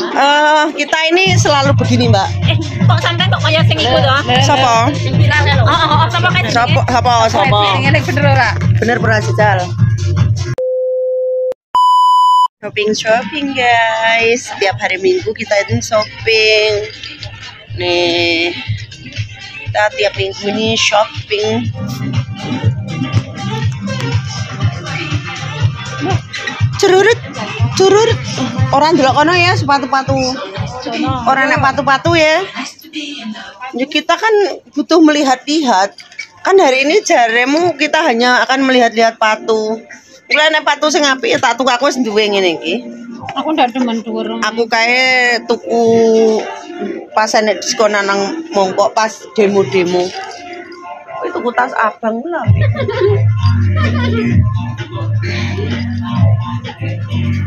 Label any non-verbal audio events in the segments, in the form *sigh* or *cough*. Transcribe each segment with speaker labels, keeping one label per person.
Speaker 1: Eh, kita ini selalu begini, Mbak.
Speaker 2: Eh, kok sampai kok kaya sing iku to?
Speaker 1: Sopo?
Speaker 2: Sing viral lho. Oh, oh, oh, sapa?
Speaker 1: Sopo? Sopo? Sopo?
Speaker 2: Ngene bener ora?
Speaker 1: Bener pernah jajal. Shopping shopping guys. Setiap hari Minggu kita itu shopping. Nih. Kita tiap minggu ini shopping. Cururut, cururut. Orang delok kono ya sepatu-patu. Orang nek patu-patu ya. Ya kita kan butuh melihat-lihat. Kan hari ini jaremu kita hanya akan melihat-lihat patu. Kuwi nek patu sing apik ya tak tuku aku wis duwe ngene iki.
Speaker 2: Aku ndak demen dhuwur.
Speaker 1: Aku kae tuku pas enek diskonan nang mongkok pas demo-demo. Kuwi tuku tas abang lah. *laughs*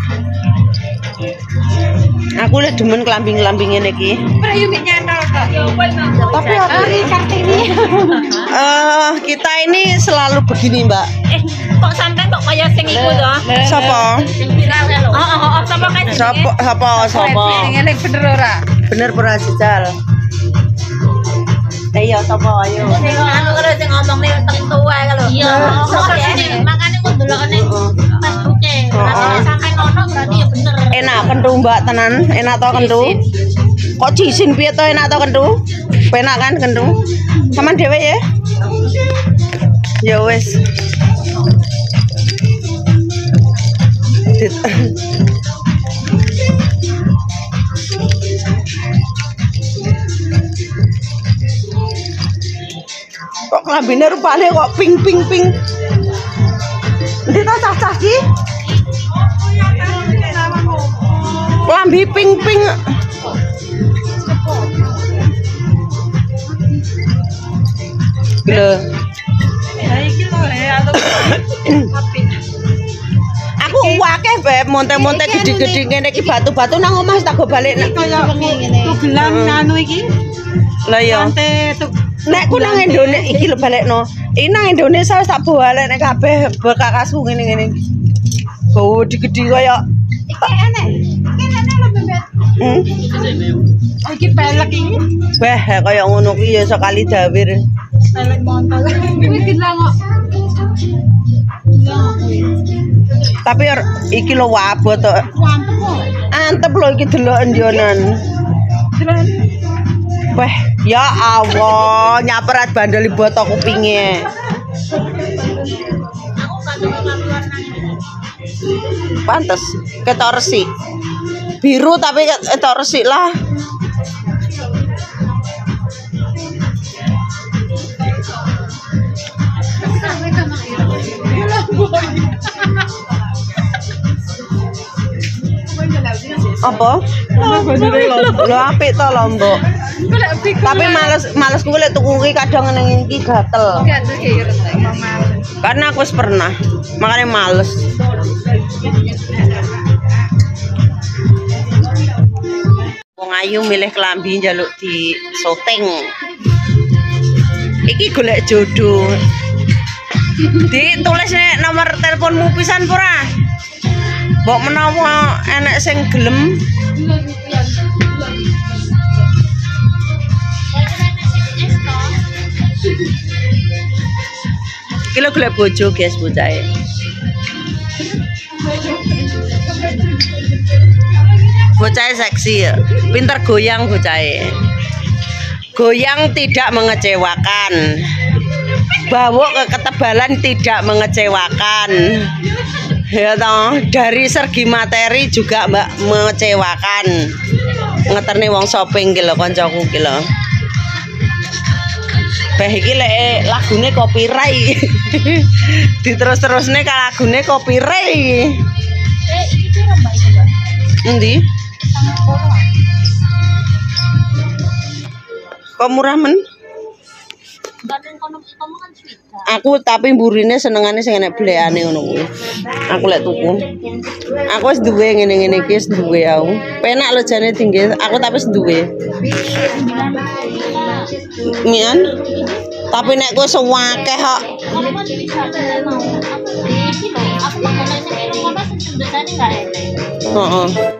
Speaker 1: Aku lihat demen kelambi-kelambi ngene iki.
Speaker 2: Prayu mik nyantol kok. Ya apa
Speaker 1: Tapi aku
Speaker 2: Kartini. *laughs*
Speaker 1: eh kita ini selalu begini, Mbak.
Speaker 2: Eh, kok sampai kok kaya sing iku to? Viral lho. Oh, oh, oh, sapa?
Speaker 1: Sopo? Sopo?
Speaker 2: Ngene bener ora?
Speaker 1: Bener pernah jajal. Eh iya, sopo ayo.
Speaker 2: Sing anu karo sing ngomong ning teng tuwa lho. Iya, makane kok delok ning Facebook-e. Berarti sampai ngono berarti ya bener.
Speaker 1: Enak kentu Mbak tenan, enak to kentu. Kok cisin piye to enak to kentu? Penak kan kentu? Saman dhewe ya? Ya. Dit- Kok kelambine rupane kok ping ping ping. Ndi ta cah-cah ki? Lambi ping ping. Lho, aku wakeh beb monte-monte gede-gede ngene iki batu-batu nang omah tak go balik nek.
Speaker 3: Tugelan anu iki.
Speaker 1: Lah ya. Nek ku nang Indonesia iki lho balekno. Iki nang Indonesia tak balik nek kabeh bekakasku ngene-ngene. Go gede-gede kaya hmm.
Speaker 3: iki pelek iki.
Speaker 1: Beh, kaya ngono kuwi ya sekali dawir.
Speaker 3: Pelek montol. Bilang kok.
Speaker 1: Tapi iki wabot to. Antep lho iki delok endionan. Weh, ya Allah, nyaperat bandel botok kupinge. Pantes, ketok resik. Biru tapi ketok resik lah. Apa? Lho apik to lombok. Tapi males males kuwi lek tuku kadang ning iki gatel. Karena aku pernah. Makanya males. Wong ayu milih kelambi njaluk di syuting. Iki golek jodoh. Ditulis nek nomor teleponmu pisan pura. Mbok menawa enek sing gelem Kilo golek bojo guys bocahe. Bocahe seksi ya. Pinter goyang bocahe. Goyang tidak mengecewakan. Bawuk ke ketebalan tidak mengecewakan. Ya toh, dari segi materi juga Mbak mengecewakan. Ngeterne wong shopping ki lho kancaku ki lho. Beh iki lek lagune copyright. *laughs* Diterus-terusne ka lagune copyright.
Speaker 2: Eh, iki mbak?
Speaker 1: Endi? Kok murah men?
Speaker 2: Kan.
Speaker 1: Aku tapi mburine senengane sing enek blekane ngono kuwi. Aku lek tuku. Aku wis duwe ngene-ngene iki wis duwe aku. Penak lho jane tinggi. Aku tapi wis duwe. Mian. Tapi nek kowe sewakeh kok.
Speaker 2: Kamu